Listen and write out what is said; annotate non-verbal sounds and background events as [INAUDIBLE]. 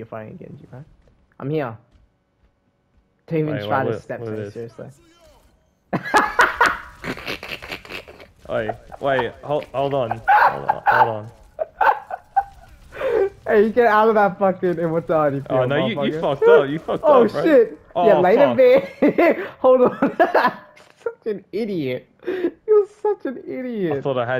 you're fighting against you, right? I'm here. Don't even Wait, try what- to step to me, seriously. [LAUGHS] Wait, wait, hold, hold on, hold on, hold on. Hey, you get out of that fucking immortality Oh no, you, you fucked up. You fucked Oh up, bro. shit! Oh, yeah, later, man. [LAUGHS] Hold on. [LAUGHS] such an idiot. You're such an idiot. I thought I had